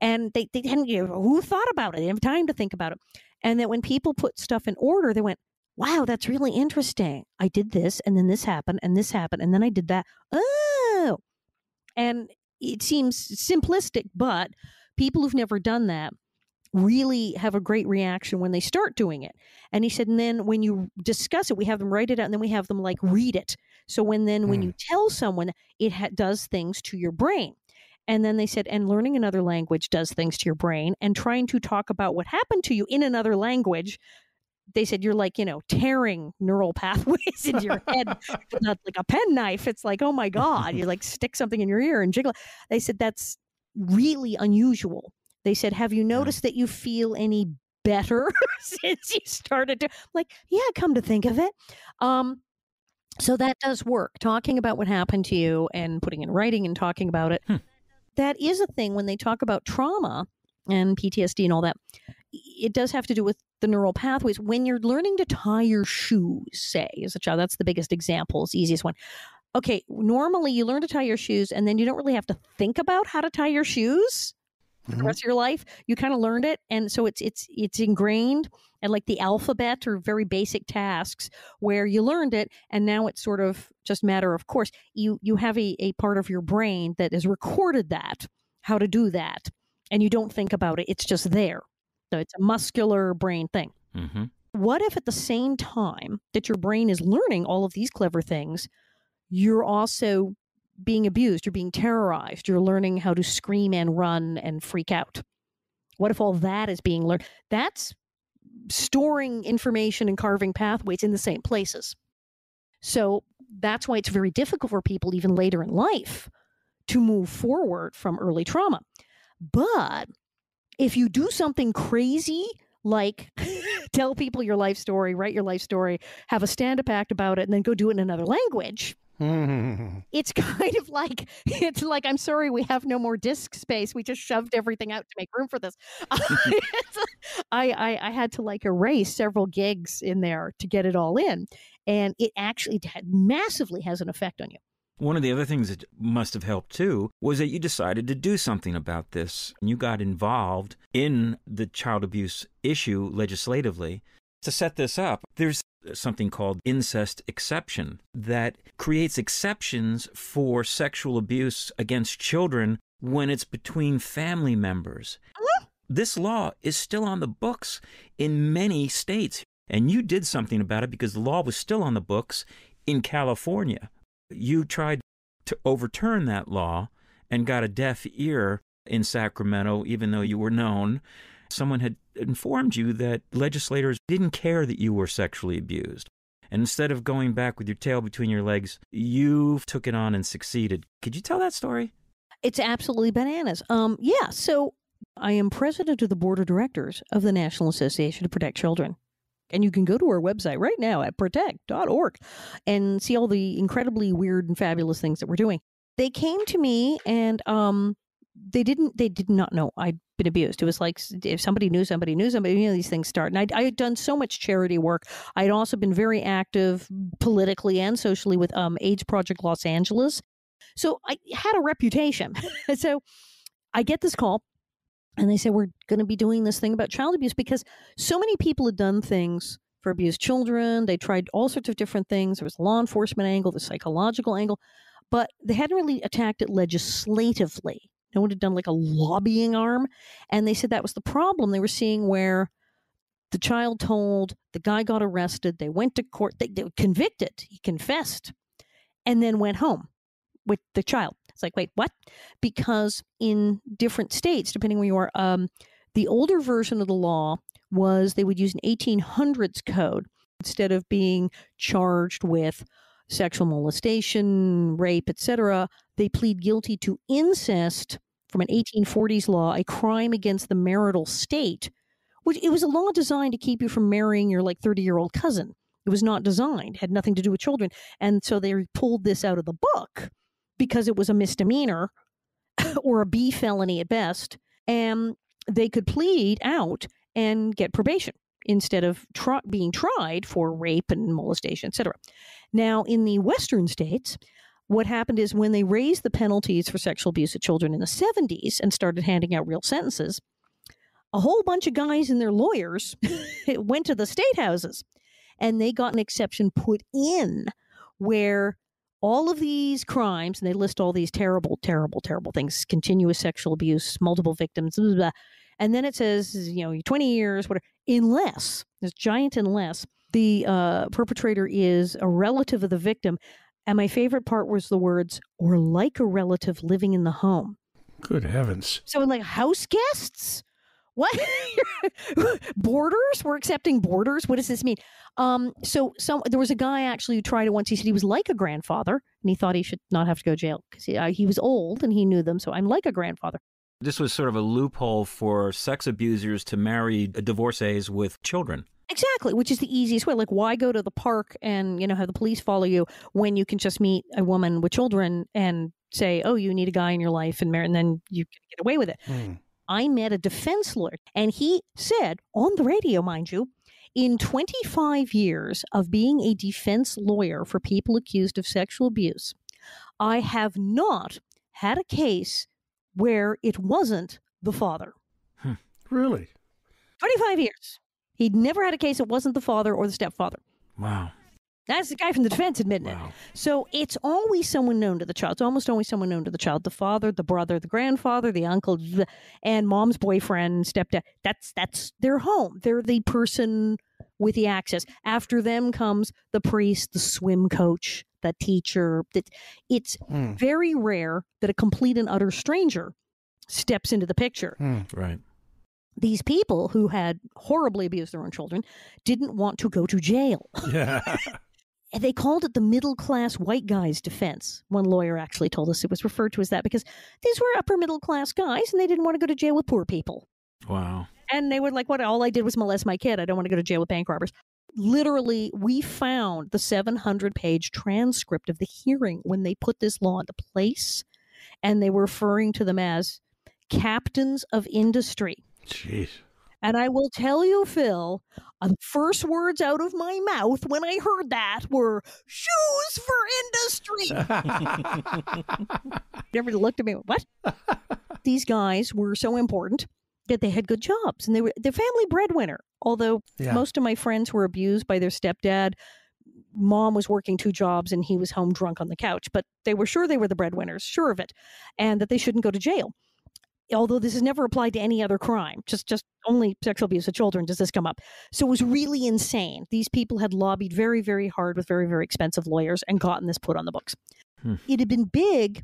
And they, they hadn't, you know, who thought about it? They didn't have time to think about it. And that when people put stuff in order, they went, wow, that's really interesting. I did this, and then this happened, and this happened, and then I did that. Oh. And it seems simplistic, but people who've never done that really have a great reaction when they start doing it. And he said, and then when you discuss it, we have them write it out and then we have them like read it. So when then when Mm. you tell someone, it ha- does things to your brain. And then they said, and learning another language does things to your brain. And trying to talk about what happened to you in another language, they said you're like, you know, tearing neural (laughs) pathways into your head, (laughs) not like a pen knife. It's like, oh my God, you like stick something in your ear and jiggle. They said that's really unusual. They said, have you noticed that you feel any better (laughs) since you started to like, yeah, come to think of it. Um, so that does work. Talking about what happened to you and putting in writing and talking about it. Hmm. That is a thing when they talk about trauma and PTSD and all that. It does have to do with the neural pathways. When you're learning to tie your shoes, say, as a child, that's the biggest example, it's the easiest one. Okay, normally you learn to tie your shoes and then you don't really have to think about how to tie your shoes for the Mhm. rest of your life. You kind of learned it, and so it's it's it's ingrained. And like the alphabet or very basic tasks where you learned it, and now it's sort of just matter of course. You you have a, a part of your brain that has recorded that how to do that, and you don't think about it. It's just there. So it's a muscular brain thing. hmm What if at the same time that your brain is learning all of these clever things, you're also being abused, you're being terrorized, you're learning how to scream and run and freak out? What if all that is being learned? That's storing information and carving pathways in the same places. So that's why it's very difficult for people, even later in life, to move forward from early trauma. But if you do something crazy, like (laughs) tell people your life story, write your life story, have a stand up act about it, and then go do it in another language. (laughs) it's (laughs) kind of like it's like I'm sorry we have no more disk space. We just shoved everything out to make room for this. (laughs) I, I I had to like erase several gigs in there to get it all in, and it actually had, massively has an effect on you. One of the other things that must have helped too was that you decided to do something about this. And you got involved in the child abuse issue legislatively. To set this up, there's something called incest exception that creates exceptions for sexual abuse against children when it's between family members. Uh-huh. This law is still on the books in many states, and you did something about it because the law was still on the books in California you tried to overturn that law and got a deaf ear in Sacramento, even though you were known. Someone had informed you that legislators didn't care that you were sexually abused. And instead of going back with your tail between your legs, you took it on and succeeded. Could you tell that story? It's absolutely bananas. Um, yeah. So I am president of the board of directors of the National Association to Protect Children. And you can go to our website right now at protect.org and see all the incredibly weird and fabulous things that we're doing. They came to me and um, they didn't they did not know I'd been abused. It was like if somebody knew somebody knew somebody, you know, these things start. And I'd, I had done so much charity work. I'd also been very active politically and socially with um, AIDS Project Los Angeles. So I had a reputation. (laughs) so I get this call and they say, We're going to be doing this thing about child abuse because so many people had done things for abused children. They tried all sorts of different things. There was a law enforcement angle, the psychological angle, but they hadn't really attacked it legislatively. No one had done like a lobbying arm. And they said that was the problem they were seeing where The child told, the guy got arrested, they went to court, they, they convicted, he confessed, and then went home with the child. It's like, wait, what? Because in different states, depending where you are, um, the older version of the law was they would use an 1800s code instead of being charged with sexual molestation, rape, etc. They plead guilty to incest from an 1840s law, a crime against the marital state. Which it was a law designed to keep you from marrying your like 30 year old cousin. It was not designed, had nothing to do with children. And so they pulled this out of the book because it was a misdemeanor (laughs) or a B felony at best. And they could plead out and get probation instead of tr- being tried for rape and molestation, etc. Now, in the Western states, what happened is when they raised the penalties for sexual abuse of children in the 70s and started handing out real sentences, a whole bunch of guys and their lawyers (laughs) went to the state houses and they got an exception put in where all of these crimes, and they list all these terrible, terrible, terrible things continuous sexual abuse, multiple victims, blah, blah, blah. and then it says, you know, 20 years, whatever, unless, this giant unless, the uh, perpetrator is a relative of the victim. And my favorite part was the words, or like a relative living in the home. Good heavens. So, like house guests? What? (laughs) boarders? We're accepting boarders? What does this mean? Um, so, some there was a guy actually who tried it once. He said he was like a grandfather, and he thought he should not have to go to jail because he, uh, he was old and he knew them. So, I'm like a grandfather. This was sort of a loophole for sex abusers to marry divorcees with children. Exactly, which is the easiest way. Like, why go to the park and you know have the police follow you when you can just meet a woman with children and say, "Oh, you need a guy in your life," and marry, and then you can get away with it. Hmm. I met a defense lawyer, and he said on the radio, mind you, in 25 years of being a defense lawyer for people accused of sexual abuse, I have not had a case where it wasn't the father. Really? 25 years. He'd never had a case that wasn't the father or the stepfather. Wow. That's the guy from the defense admitting Wow. it. So it's always someone known to the child. It's almost always someone known to the child. The father, the brother, the grandfather, the uncle, and mom's boyfriend, stepdad. That's that's their home. They're the person with the access. After them comes the priest, the swim coach, the teacher. It's Hmm. very rare that a complete and utter stranger steps into the picture Hmm. Right. These people who had horribly abused their own children didn't want to go to jail. (laughs) Yeah. And they called it the middle class white guy's defense. One lawyer actually told us it was referred to as that because these were upper middle class guys and they didn't want to go to jail with poor people. Wow. And they were like, what? All I did was molest my kid. I don't want to go to jail with bank robbers. Literally, we found the 700 page transcript of the hearing when they put this law into place. And they were referring to them as captains of industry. Jeez. And I will tell you, Phil, the first words out of my mouth when I heard that were shoes for industry. (laughs) Everybody looked at me, what? (laughs) These guys were so important that they had good jobs and they were the family breadwinner. Although Yeah. most of my friends were abused by their stepdad, mom was working two jobs and he was home drunk on the couch, but they were sure they were the breadwinners, sure of it, and that they shouldn't go to jail although this is never applied to any other crime just just only sexual abuse of children does this come up. So it was really insane. These people had lobbied very very hard with very very expensive lawyers and gotten this put on the books. Hmm. it had been big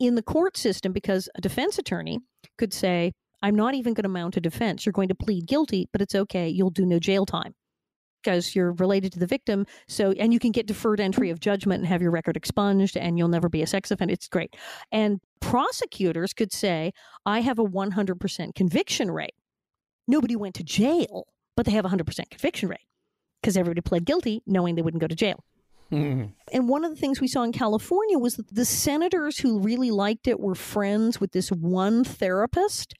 in the court system because a defense attorney could say i'm not even going to mount a defense. You're going to plead guilty but it's okay. You'll do no jail time because you're related to the victim so and you can get deferred entry of judgment and have your record expunged and you'll never be a sex offender it's great and prosecutors could say I have a 100% conviction rate. Nobody went to jail, but they have a 100% conviction rate because everybody pled guilty knowing they wouldn't go to jail. Hmm. And one of the things we saw in California was that the senators who really liked it were friends with this one therapist.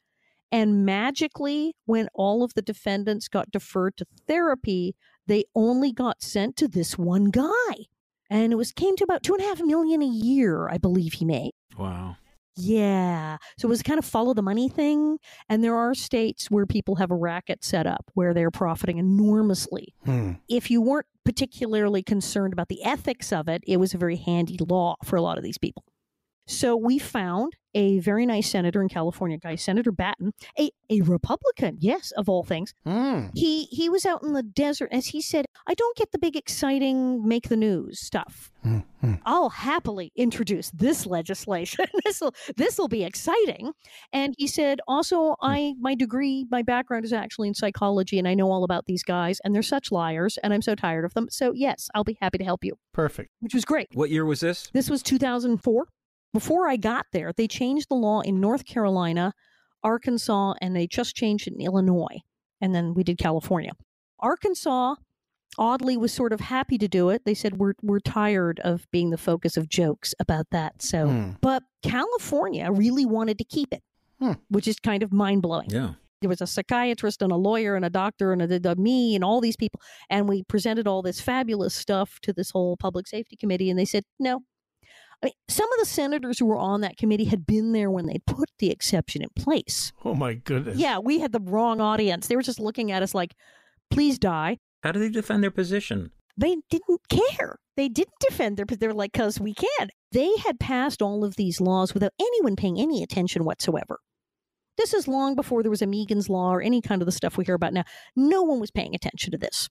And magically, when all of the defendants got deferred to therapy, they only got sent to this one guy. And it was came to about two and a half million a year, I believe he made. Wow. Yeah. So it was kind of follow the money thing. And there are states where people have a racket set up where they're profiting enormously. Hmm. If you weren't particularly concerned about the ethics of it, it was a very handy law for a lot of these people. So we found a very nice senator in California, guy Senator Battin, a, a Republican, yes, of all things. Hmm. He he was out in the desert, as he said, I don't get the big exciting make the news stuff. Hmm, hmm. I'll happily introduce this legislation. (laughs) this will this will be exciting. And he said, also, I my degree, my background is actually in psychology, and I know all about these guys, and they're such liars, and I'm so tired of them. So yes, I'll be happy to help you, Perfect. which was great. What year was this? This was 2004. Before I got there, they changed the law in North Carolina, Arkansas, and they just changed it in Illinois. And then we did California. Arkansas, oddly, was sort of happy to do it. They said, We're, we're tired of being the focus of jokes about that. So, Hmm. but California really wanted to keep it, Hmm. which is kind of mind blowing Yeah. there was a psychiatrist and a lawyer and a doctor and a, a- me and all these people and we presented all this fabulous stuff to this whole public safety committee and they said no I mean, some of the senators who were on that committee had been there when they put the exception in place. Oh my goodness. Yeah, we had the wrong audience. They were just looking at us like, please die. How do they defend their position? They didn't care. They didn't defend their, they were like, because we can. They had passed all of these laws without anyone paying any attention whatsoever. This is long before there was a Megan's Law or any kind of the stuff we hear about now. No one was paying attention to this.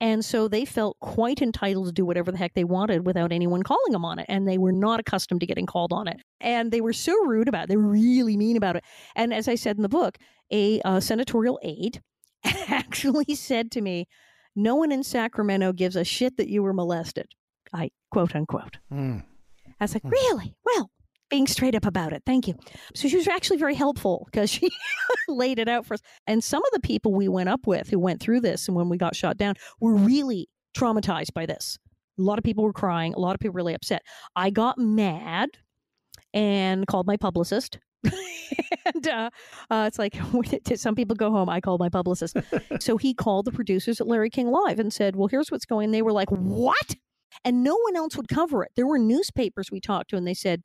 And so they felt quite entitled to do whatever the heck they wanted without anyone calling them on it. And they were not accustomed to getting called on it. And they were so rude about it. They were really mean about it. And as I said in the book, a uh, senatorial aide (laughs) actually said to me, No one in Sacramento gives a shit that you were molested. I quote unquote. Hmm. I was like, really? Well, being straight up about it. Thank you. So she was actually very helpful because she (laughs) laid it out for us. And some of the people we went up with who went through this and when we got shot down were really traumatized by this. A lot of people were crying. A lot of people really upset. I got mad and called my publicist. (laughs) and uh, uh, it's like (laughs) some people go home. I called my publicist. so he called the producers at Larry King Live and said, "Well, here's what's going." They were like, "What?" And no one else would cover it. There were newspapers we talked to, and they said,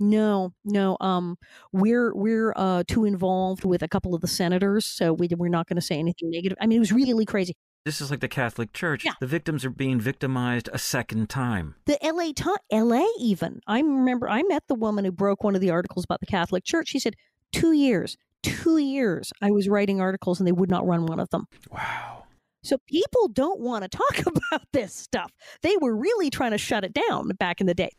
"No, no, um, we're we're uh, too involved with a couple of the senators, so we we're not going to say anything negative." I mean, it was really crazy. This is like the Catholic Church. Yeah. The victims are being victimized a second time. The LA LA even. I remember I met the woman who broke one of the articles about the Catholic Church. She said, two years, two years I was writing articles and they would not run one of them. Wow. So people don't want to talk (laughs) about this stuff. They were really trying to shut it down back in the day.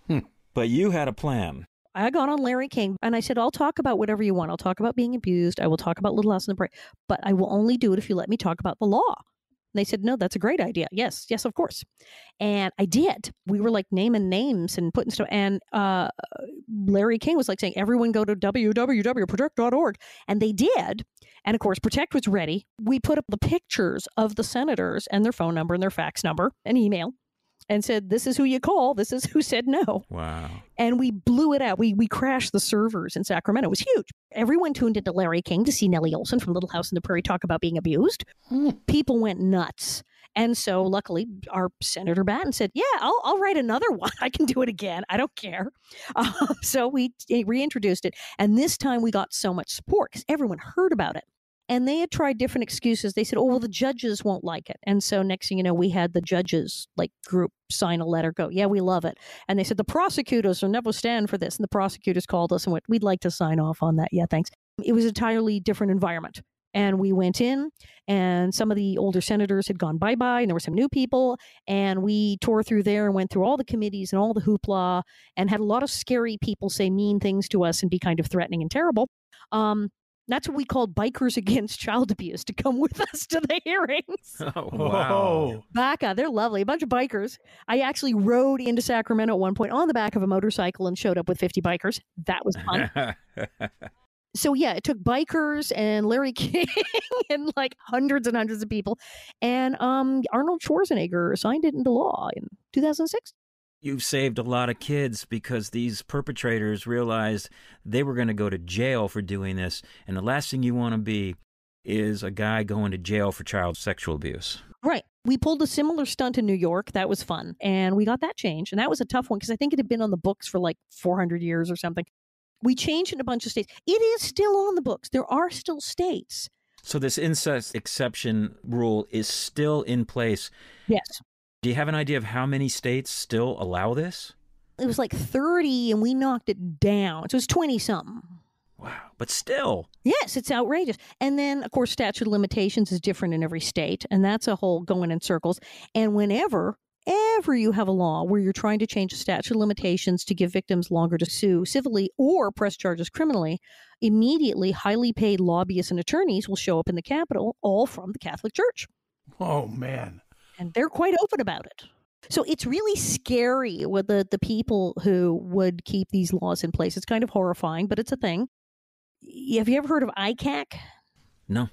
But you had a plan. I got on Larry King and I said, I'll talk about whatever you want. I'll talk about being abused. I will talk about Little House on the Prairie, but I will only do it if you let me talk about the law. And they said, no, that's a great idea. Yes, yes, of course. And I did. We were like naming names and putting stuff. And uh, Larry King was like saying, everyone go to www.protect.org. And they did. And of course, Protect was ready. We put up the pictures of the senators and their phone number and their fax number and email and said, this is who you call. This is who said no Wow. and we blew it out. We we crashed the servers in Sacramento. It was huge. Everyone tuned into Larry King to see Nellie Oleson from Little House on the Prairie talk about being abused. Hmm. People went nuts. And so, luckily, our Senator Battin said, "Yeah, I'll, I'll write another (laughs) one. I can do it again. I don't care." (laughs) Um, so we reintroduced it, and this time we got so much support because everyone heard about it. And they had tried different excuses. They said, "Oh, well, the judges won't like it." And so next thing you know, we had the judges like group sign a letter, go, "Yeah, we love it." And they said the prosecutors will never stand for this. And the prosecutors called us and went, "We'd like to sign off on that." Yeah, thanks. It was an entirely different environment. And we went in, and some of the older senators had gone bye bye, and there were some new people. And we tore through there and went through all the committees and all the hoopla, and had a lot of scary people say mean things to us and be kind of threatening and terrible. Um, that's what we called bikers (laughs) against child abuse to come with us to the hearings. (laughs) Oh, Whoa. Baca, they're lovely. A bunch of bikers. I actually rode into Sacramento at one point on the back of a motorcycle and showed up with 50 bikers. That was fun. (laughs) so, yeah, it took bikers and Larry King and like hundreds and hundreds of people. And um, Arnold Schwarzenegger signed it into law in 2006. You've saved a lot of kids because these perpetrators realized they were going to go to jail for doing this. And the last thing you want to be is a guy going to jail for child sexual abuse. Right. We pulled a similar stunt in New York. That was fun. And we got that changed. And that was a tough one because I think it had been on the books for like 400 years or something. We changed in a bunch of states. It is still on the books. There are still states. So, this incest exception rule is still in place. Yes. Do you have an idea of how many states still allow this? it was like 30 and we knocked it down. So it was 20 something. Wow. But still, Yes, it's outrageous. And then, of course, statute of limitations is different in every state, and that's a whole going in circles. And whenever, ever you have a law where you're trying to change the statute of limitations to give victims longer to sue civilly or press charges criminally, immediately highly paid lobbyists and attorneys will show up in the Capitol, all from the Catholic Church. Oh man. And they're quite open about it. So it's really scary with the, the people who would keep these laws in place. It's kind of horrifying, but it's a thing. Have you ever heard of ICAC? no.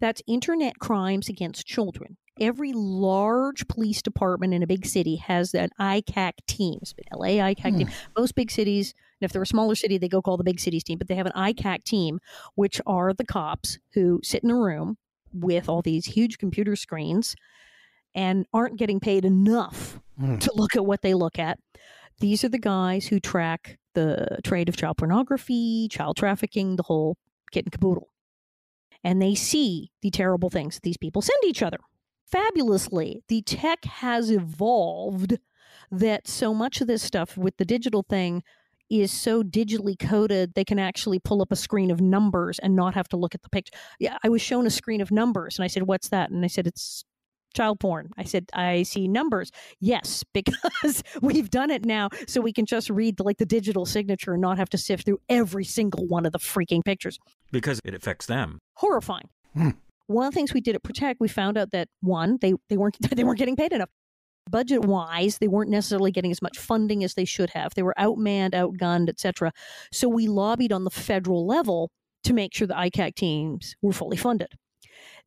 That's Internet Crimes Against Children. Every large police department in a big city has an ICAC team. It's been LA ICAC team. Hmm. Most big cities, and if they're a smaller city, they go call the big cities team, but they have an ICAC team, which are the cops who sit in a room with all these huge computer screens and aren't getting paid enough Hmm. to look at what they look at. These are the guys who track the trade of child pornography, child trafficking, the whole kit and caboodle. And they see the terrible things that these people send each other. Fabulously, the tech has evolved that so much of this stuff with the digital thing is so digitally coded they can actually pull up a screen of numbers and not have to look at the picture. Yeah, I was shown a screen of numbers and I said, "What's that?" And I said, "It's child porn." I said, "I see numbers." Yes, (laughs) because we've done it now so we can just read like the digital signature and not have to sift through every single one of the freaking pictures. Because it affects them. Horrifying. Hmm. One of the things we did at Protect, we found out that one, they they weren't (laughs) they weren't getting paid enough. Budget wise, they weren't necessarily getting as much funding as they should have. They were outmanned, outgunned, etc. So we lobbied on the federal level to make sure the ICAC teams were fully funded.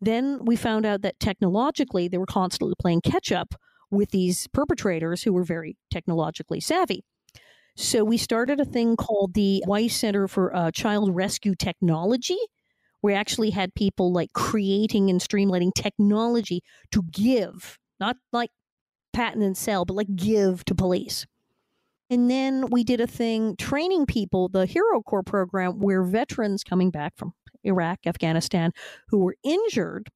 Then we found out that technologically they were constantly playing catch up with these perpetrators who were very technologically savvy. So we started a thing called the Weiss Center for uh, Child Rescue Technology. We actually had people like creating and streamlining technology to give, not like patent and sell, but like give to police. And then we did a thing training people, the Hero Corps program, where veterans coming back from Iraq, Afghanistan, who were injured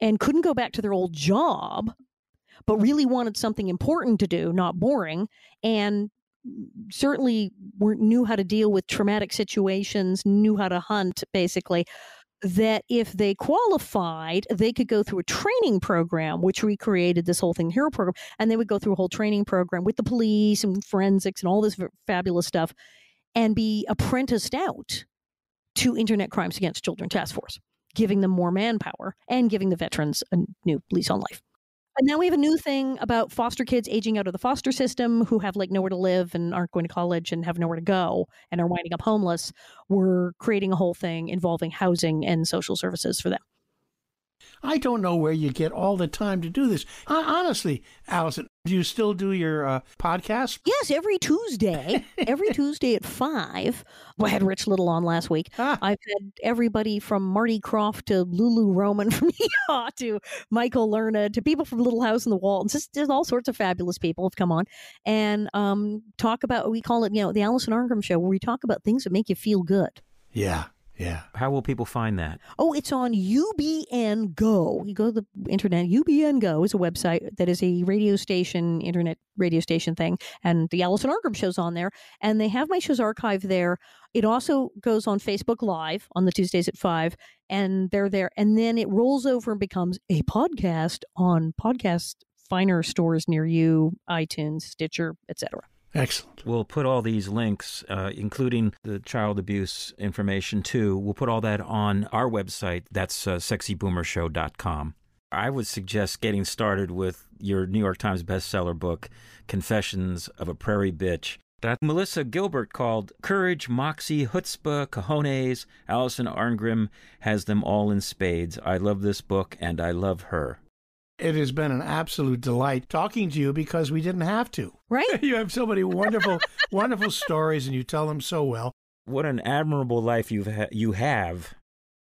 and couldn't go back to their old job, but really wanted something important to do, not boring, and certainly were, knew how to deal with traumatic situations, knew how to hunt, basically. That if they qualified, they could go through a training program, which we created this whole thing, Hero Program, and they would go through a whole training program with the police and forensics and all this fabulous stuff and be apprenticed out to Internet Crimes Against Children Task Force, giving them more manpower and giving the veterans a new lease on life. And now we have a new thing about foster kids aging out of the foster system who have like nowhere to live and aren't going to college and have nowhere to go and are winding up homeless. We're creating a whole thing involving housing and social services for them. I don't know where you get all the time to do this. Hon- Honestly, Alison, do you still do your uh, podcast? Yes, every Tuesday, (laughs) every Tuesday at five. Well, I had Rich Little on last week. Ah. I've had everybody from Marty Krofft to Lulu Roman (laughs) from Hee Haw to Michael Learned to people from Little House on the Wall. And just, just all sorts of fabulous people have come on and um, talk about, we call it, you know, the Alison Arngrim Show, where we talk about things that make you feel good. Yeah, yeah. How will people find that? Oh, it's on UBN Go. You go to the internet. UBN Go is a website that is a radio station, internet radio station thing, and the Alison Arngrim show's on there. And they have my shows archived there. It also goes on Facebook Live on the Tuesdays at five, and they're there. And then it rolls over and becomes a podcast on podcast finer stores near you, iTunes, Stitcher, etc. Excellent. We'll put all these links, uh, including the child abuse information too. We'll put all that on our website. That's uh, sexyboomershow.com. I would suggest getting started with your New York Times bestseller book, Confessions of a Prairie Bitch. That Melissa Gilbert called Courage, Moxie, Chutzpah, Cojones. Alison Arngrim has them all in spades. I love this book and I love her. It has been an absolute delight talking to you because we didn't have to. (laughs) Right? You have so many wonderful, (laughs) wonderful stories and you tell them so well. What an admirable life you've ha- you have.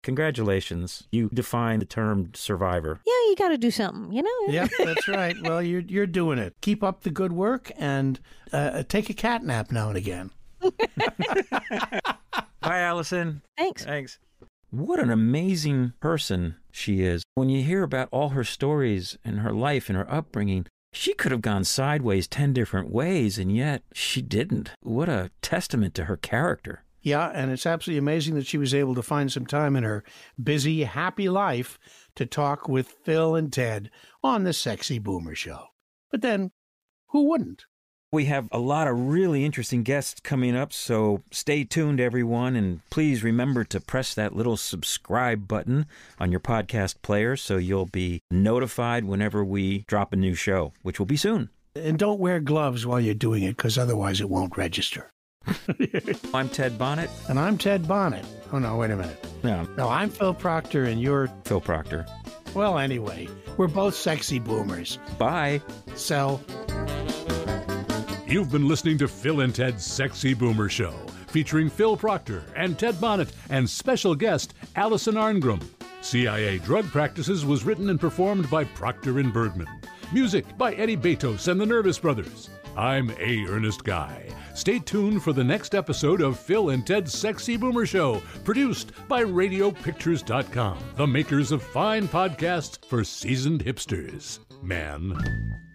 Congratulations. You define the term survivor. Yeah, you got to do something, you know? Yep, (laughs) that's right. Well, you're you're doing it. Keep up the good work and uh, take a cat nap now and again. Bye, Alison. Thanks. Thanks. What an amazing person she is. When you hear about all her stories and her life and her upbringing, She could have gone sideways 10 different ways, and yet she didn't. What a testament to her character. Yeah, and it's absolutely amazing that she was able to find some time in her busy, happy life to talk with Phil and Ted on the Sexy Boomer Show. But then, who wouldn't? We have a lot of really interesting guests coming up, so stay tuned, everyone, and please remember to press that little subscribe button on your podcast player so you'll be notified whenever we drop a new show, which will be soon. And don't wear gloves while you're doing it, because otherwise it won't register. (laughs) I'm Ted Bonnitt. And I'm Ted Bonnitt. Oh, no, wait a minute. No, No, I'm Phil Proctor, and you're, Phil Proctor. well, anyway, we're both sexy boomers. Bye. So, You've been listening to Phil and Ted's Sexy Boomer Show, featuring Phil Proctor and Ted Bonnitt and special guest Alison Arngrim. CIA Drug Practices was written and performed by Proctor and Bergman. Music by Eddie Betos and the Nervous Brothers. I'm A. Ernest Guy. Stay tuned for the next episode of Phil and Ted's Sexy Boomer Show, produced by RadioPictures.com, the makers of fine podcasts for seasoned hipsters. Man.